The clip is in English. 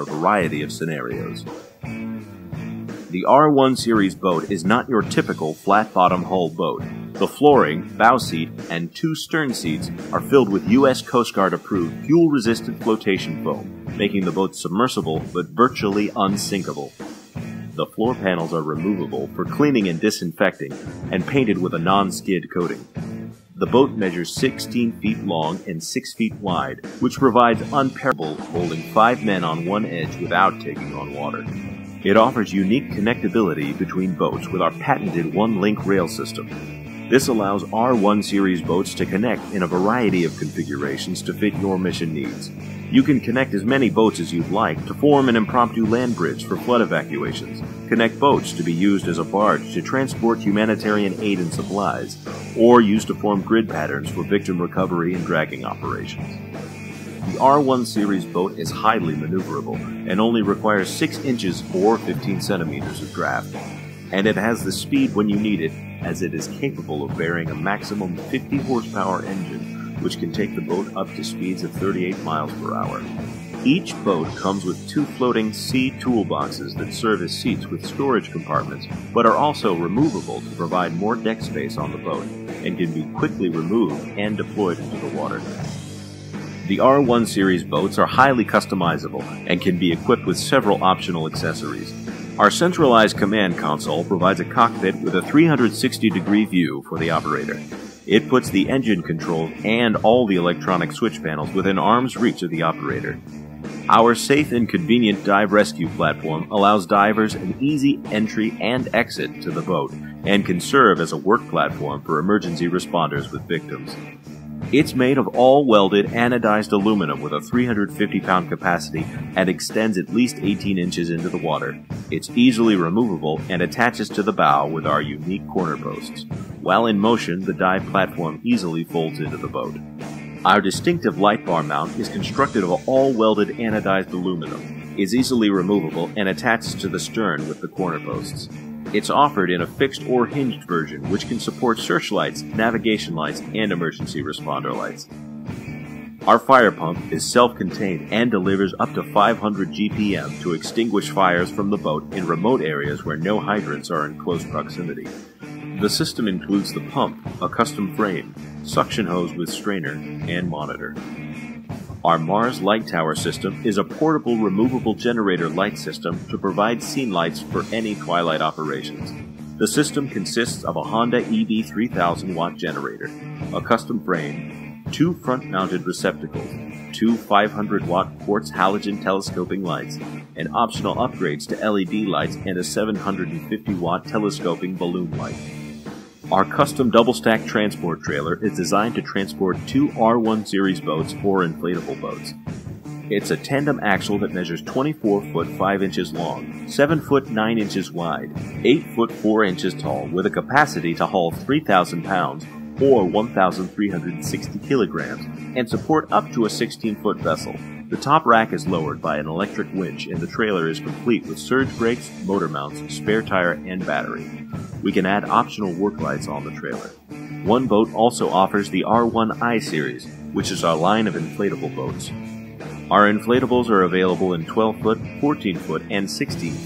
for a variety of scenarios. The R1 series boat is not your typical flat bottom hull boat. The flooring, bow seat, and two stern seats are filled with U.S. Coast Guard approved fuel resistant flotation foam, making the boat submersible but virtually unsinkable. The floor panels are removable for cleaning and disinfecting and painted with a non skid coating. The boat measures 16 feet long and 6 feet wide, which provides unparalleled holding five men on one edge without taking on water. It offers unique connectability between boats with our patented one link rail system. This allows R1 series boats to connect in a variety of configurations to fit your mission needs. You can connect as many boats as you'd like to form an impromptu land bridge for flood evacuations, connect boats to be used as a barge to transport humanitarian aid and supplies, or used to form grid patterns for victim recovery and dragging operations. The R1 series boat is highly maneuverable and only requires 6 inches or 15 centimeters of draft. And it has the speed when you need it, as it is capable of bearing a maximum 50 horsepower engine, which can take the boat up to speeds of 38 miles per hour. Each boat comes with two floating C toolboxes that serve as seats with storage compartments, but are also removable to provide more deck space on the boat, and can be quickly removed and deployed into the water. The R1 series boats are highly customizable and can be equipped with several optional accessories. Our centralized command console provides a cockpit with a 360 degree view for the operator. It puts the engine controls and all the electronic switch panels within arm's reach of the operator. Our safe and convenient dive rescue platform allows divers an easy entry and exit to the boat and can serve as a work platform for emergency responders with victims. It's made of all welded anodized aluminum with a 350 pound capacity and extends at least 18 inches into the water. It's easily removable and attaches to the bow with our unique corner posts. While in motion, the dive platform easily folds into the boat. Our distinctive light bar mount is constructed of all welded anodized aluminum, is easily removable, and attaches to the stern with the corner posts. It's offered in a fixed or hinged version, which can support searchlights, navigation lights, and emergency responder lights. Our fire pump is self-contained and delivers up to 500 GPM to extinguish fires from the boat in remote areas where no hydrants are in close proximity. The system includes the pump, a custom frame, suction hose with strainer, and monitor. Our Mars Light Tower system is a portable removable generator light system to provide scene lights for any twilight operations. The system consists of a Honda EU 3000 watt generator, a custom frame, two front mounted receptacles, two 500 watt quartz halogen telescoping lights, and optional upgrades to LED lights and a 750 watt telescoping balloon light. Our custom double stack transport trailer is designed to transport two R1 series boats or inflatable boats. It's a tandem axle that measures 24 foot 5 inches long, 7 foot 9 inches wide, 8 foot 4 inches tall, with a capacity to haul 3,000 pounds or 1,360 kilograms and support up to a 16 foot vessel. The top rack is lowered by an electric winch and the trailer is complete with surge brakes, motor mounts, spare tire, and battery. We can add optional work lights on the trailer. OneBoat also offers the R1i series, which is our line of inflatable boats. Our inflatables are available in 12 foot, 14 foot, and 16 foot